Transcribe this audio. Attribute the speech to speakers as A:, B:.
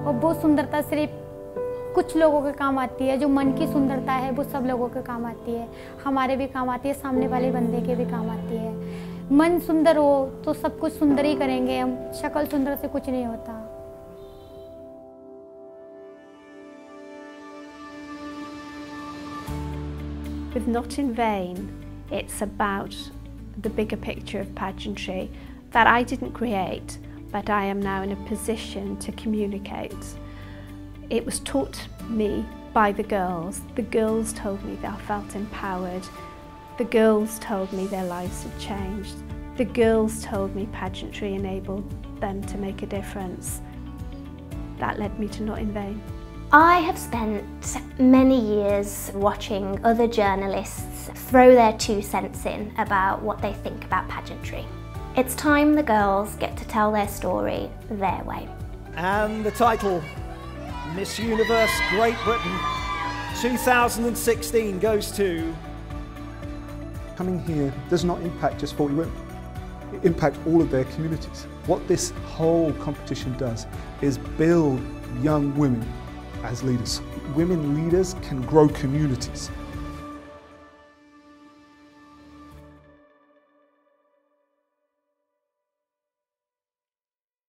A: और वो सुंदरता सिर्फ़ कुछ लोगों के काम आती है जो मन की सुंदरता है वो सब लोगों के काम आती है। हमारे भी काम आती है सामने वाले बंदे के भी काम आती है। मन सुंदर हो तो सब कुछ सुंदर ही करेंगे हम। शक्ल सुंदर से कुछ नहीं होता।
B: With Not in Vain, it's about the bigger picture of pageantry that I didn't create, but I am now in a position to communicate. It was taught me by the girls. The girls told me that I felt empowered. The girls told me their lives had changed. The girls told me pageantry enabled them to make a difference. That led me to Not in Vain.
C: I have spent many years watching other journalists throw their two cents in about what they think about pageantry. It's time the girls get to tell their story their way.
D: And the title, Miss Universe Great Britain 2016 goes to...
E: Coming here does not impact just 40 women. It impacts all of their communities. What this whole competition does is build young women as leaders. Women leaders can grow communities.